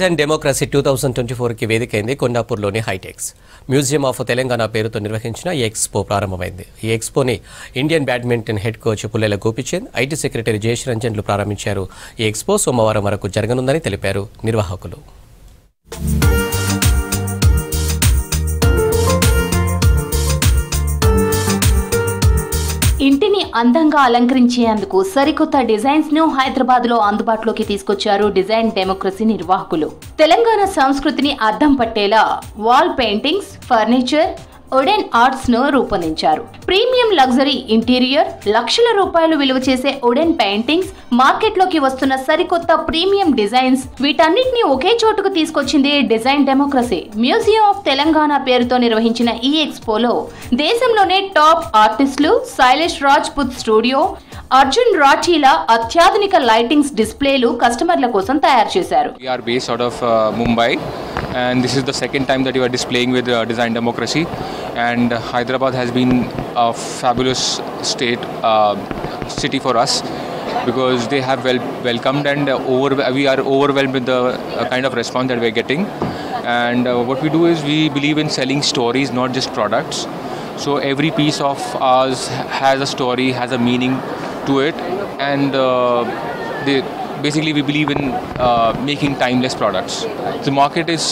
Design democracy two thousand twenty ఫోర్కి వేదికైంది కొండాపూర్లోని హైటెక్స్. మ్యూజియం ఆఫ్ తెలంగాణ పేరుతో నిర్వహించిన ఈ ఎక్స్పో ప్రారంభమైంది. ఈ ఎక్స్పోని Indian badminton head coach Pullela Gopichand IT secretary Jayesh రంజన్లు ప్రారంభించారు. ఈ ఎక్స్పో సోమవారం వరకు జరగనుందని తెలిపారు నిర్వాహకులు. ఇంటిని అందంగా అలంకరించేందుకు సరికొత్త డిజైన్స్ను హైదరాబాద్లో అందుబాటులోకి తీసుకొచ్చారు డిజైన్ డెమోక్రసీ నిర్వాహకులు. తెలంగాణ సంస్కృతిని అద్దం పట్టేలా వాల్ పెయింటింగ్స్ ఫర్నిచర్ ఒడెన్ ఆర్ట్స్ను రూపొందించారు. ప్రీమియం లగ్జరీ ఇంటీరియర్ లక్షల రూపాయలు విలువ చేసే ఒడెన్ పెయింటింగ్స్ మార్కెట్లోకి వస్తున్న సరికొత్త ప్రీమియం డిజైన్స్ వీటన్నిటిని ఒకే చోటుకు తీసుకొచ్చింది design democracy. Museum of Telangana పేరుతో నిర్వహించిన ఈ ఎక్స్పోలో దేశంలోనే టాప్ ఆర్టిస్టులు శైలేష్ రాజ్పుత్ స్టూడియో అర్జున్ రాఠీల అత్యాధునిక లైటింగ్స్ డిస్ప్లేలు కస్టమర్ల కోసం తయారు చేశారు. Uh, and this is the second time that you are displaying with uh, Design Democracy. And Hyderabad has been a fabulous state uh, city for us because they have well welcomed and uh, over we are overwhelmed with the uh, kind of response that we are getting. And uh, what we do is we believe in selling stories, not just products. So every piece of ours has a story, has a meaning to it, and uh, basically we believe in uh, making timeless products. The market is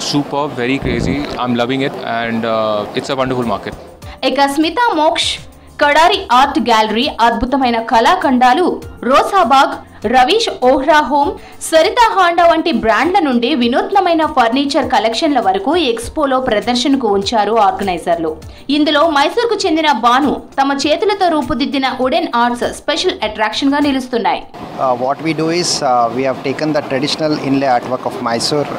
super, very crazy. I'm loving it, and uh, it's a wonderful market. ఇక Smitha Moksh Kadari art gallery అద్భుతమైన కళాఖండాలు Rosabagh Ravish Vohra home Saritha Handa వంటి బ్రాండ్ల నుండి వినూత్నమైన furniture కలెక్షన్ల వరకు ఎక్స్పోలో ప్రదర్శనకు ఉంచారు ఆర్గనైజర్లు ఇందులో మైసూర్కు చెందిన బాను తమ చేతులతో రూపుదిద్దిన ఉడెన్ ఆర్ట్స్ స్పెషల్ అట్రాక్షన్గా నిలుస్తున్నాయి what we do is we have taken the traditional inlay art work of Mysore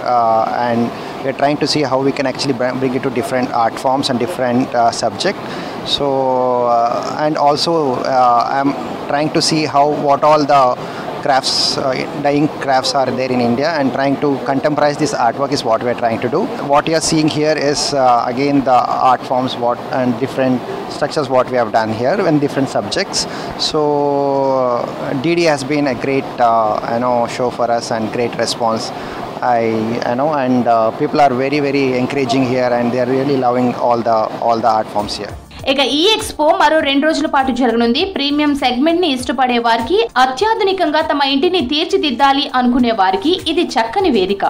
and we're trying to see how we can actually bring it to different art forms and different uh, subject so uh, and also uh, i'm trying to see how crafts, uh, dyeing crafts are there in India and trying to contemporize this artwork is what we're trying to do. What you're seeing here is uh, again the art forms what and different structures what we have done here and different subjects. So DD has been a great uh, you know show for us and great response. I you know and uh, people are very very encouraging here and they are really loving all the all the art forms here. ఇక ఈ expo మరో రెండు రోజుల పాటు జరగనుంది. Premium సెగ్మెంట్ని ఇష్టపడే వారికి అత్యాధునికంగా తమ ఇంటిని తీర్చిదిద్దాలి అనుకునే వారికి ఇది చక్కని వేదిక.